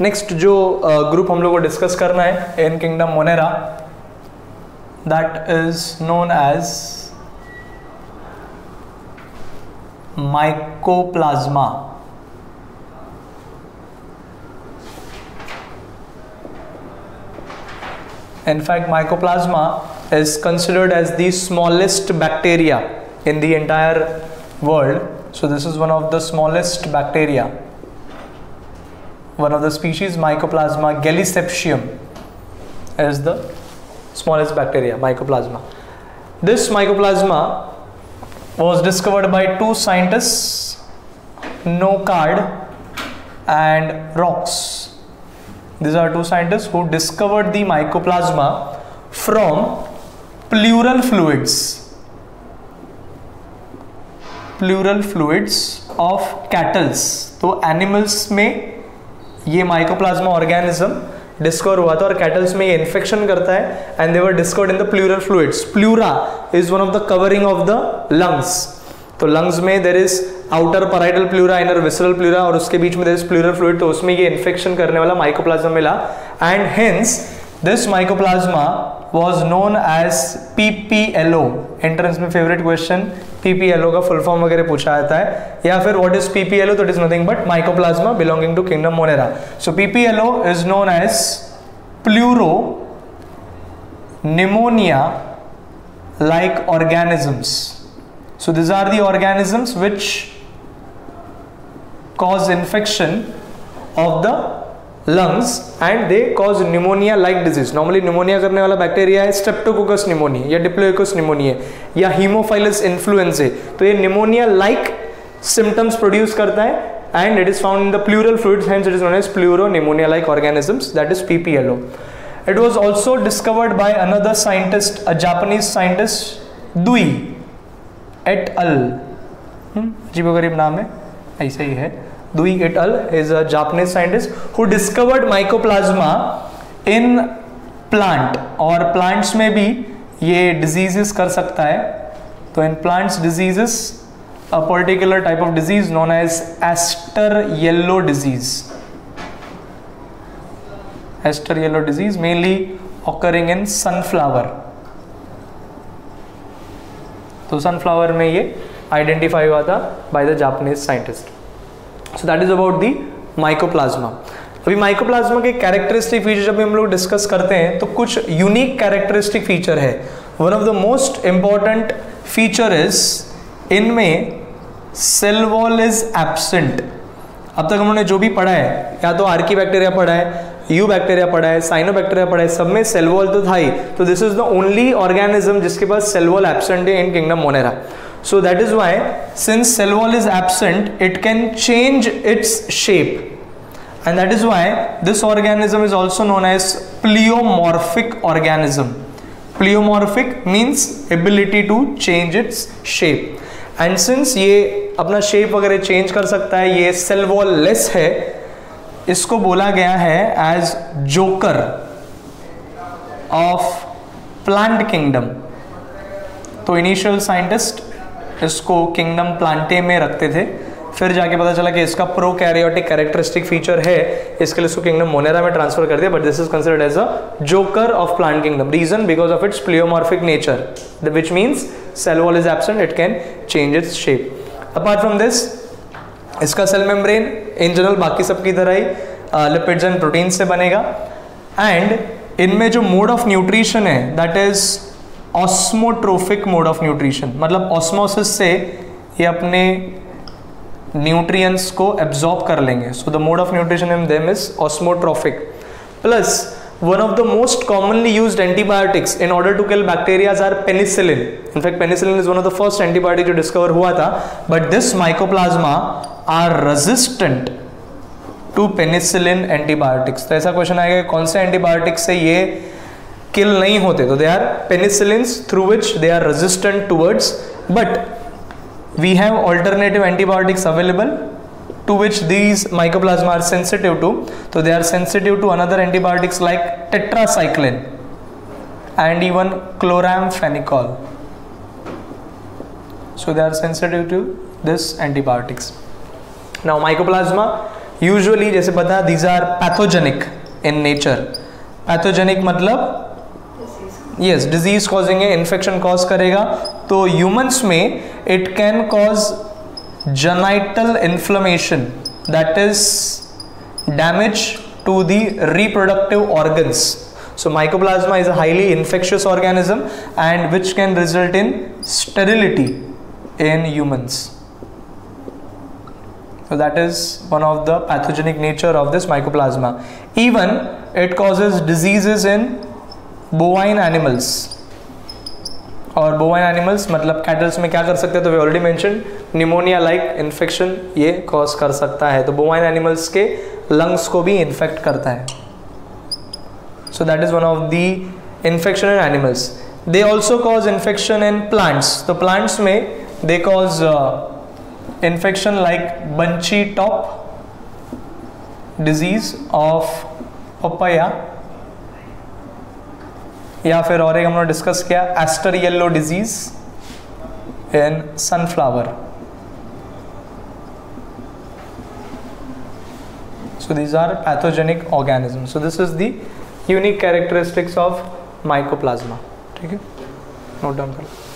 Next जो group हम लोग को डिस्कस करना है in kingdom Monera that is known as mycoplasma In fact, mycoplasma is considered as the smallest bacteria in the entire world. So this is one of the smallest bacteria. one of the species mycoplasma galliseptium is the smallest bacteria mycoplasma this mycoplasma was discovered by two scientists Nocard and Rocks these are two scientists who discovered the mycoplasma from pleural fluids pleural fluids of cattle. so animals may. ये mycoplasma organism discover हुआ था और cattles में ये infection करता है and they were discovered in the pleural fluids pleura is one of the covering of the lungs तो lungs में there is outer parietal pleura inner visceral pleura और उसके बीच में देर इज़ प्लूरल फ्लूड तो उसमें ये इन्फेक्शन करने वाला माइकोप्लाज्मा मिला. And hence this mycoplasma was known as P P L O entrance में favourite question P P L O का फुल फॉर्म वगैरह पूछा जाता है। या फिर what is P P L O that is nothing but mycoplasma belonging to kingdom Monera so P P L O is known as pleuropneumonia like organisms so these are the organisms which cause infection of the lungs and they cause pneumonia like disease normally pneumonia करने वाला bacteria है Streptococcus pneumoniae या Diplococcus pneumoniae या Haemophilus influenzae तो ये pneumonia like symptoms produce करता है and it is found in the pleural fluid hence it is known as pleuro pneumonia like organisms that is PPLO it was also discovered by another scientist a Japanese scientist Doi et al जी वो गरीब नाम है, ऐसा ही है। Dewey et al is a Japanese scientist who discovered mycoplasma in plant और plants में भी ये diseases कर सकता है तो in plants diseases a particular type of disease known as aster yellow disease aster yellow disease mainly occurring in sunflower तो sunflower में ये आइडेंटिफाई हुआ था by the Japanese scientist so that is about the mycoplasma अभी mycoplasma के characteristic feature जब हम लोग डिस्कस करते हैं तो कुछ यूनिक कैरेक्टरिस्टिक फीचर है। One of the most important feature is इनमें सेल वॉल इज़ एबसेंट अब तक हमने जो भी पढ़ा है, या तो आर्की बैक्टीरिया पढ़ा है यू बैक्टीरिया पढ़ा है साइनो बैक्टीरिया पढ़ा है, सब में सेल वॉल तो था ही। तो this is the only organism जिसके पास सेल वॉल एबसेंट है in kingdom Monera so that is why since cell wall is absent it can change its shape and that is why this organism is also known as pleomorphic organism pleomorphic means ability to change its shape and since ये अपना shape वगैरह change कर सकता है ये cell wall less है इसको बोला गया है as joker of plant kingdom तो इनिशियल साइंटिस्ट इसको किंगडम प्लांटे में रखते थे। फिर जाके पता चला कि इसका प्रो कैरियोटिक कैरेक्टरिस्टिक फीचर है। इसके लिए इसको किंगडम मोनेरा में ट्रांसफ़र कर दिया but this is considered as a joker of plant kingdom reason because of its pleomorphic nature which means cell wall is absent it can change its shape apart from this इसका cell membrane in general बाकी सब की तरह ही lipids and protein से बनेगा। And इनमें जो mode of nutrition है that is osmotrophic mode of nutrition मतलब ऑस्मोसिस से ये अपने न्यूट्रिएंट्स को एब्जॉर्ब कर लेंगे। So the mode of nutrition in them is osmotrophic plus one of the most commonly use antibiotics in order to kill bacterias are penicillin in fact penicillin is one of the first antibiotic जो discover हुआ था but this mycoplasma are resistant to penicillin antibiotics तो ऐसा question आएगा कौन से antibiotics से ये किल नहीं होते तो they are penicillins through which they are resistant towards but we have alternative antibiotics available to which these mycoplasma are sensitive to so they are sensitive to another antibiotics like tetracycline and even chloramphenicol so they are sensitive to this antibiotics now mycoplasma usually जैसे पता these are pathogenic in nature pathogenic मतलब yes disease causing है infection cause करेगा तो humans में it can cause genital inflammation that is damage to the reproductive organs so mycoplasma is a highly infectious organism and which can result in sterility in humans so that is one of the pathogenic nature of this mycoplasma even it causes diseases in bovine animals और bovine animals मतलब cattles में क्या कर सकते हैं? तो we already mention pneumonia like infection ये cause कर सकता है। तो बोवाइन एनिमल्स के लंग्स को भी इन्फेक्ट करता है। So that is one of the infection in animals they also cause infection in plants तो प्लांट्स में they cause infection like bunchy top disease of papaya या फिर और एक हमने डिस्कस किया aster yellow disease in sunflower so these are pathogenic organism so this is unique characteristics of mycoplasma ठीक है? नोट डाउन कर।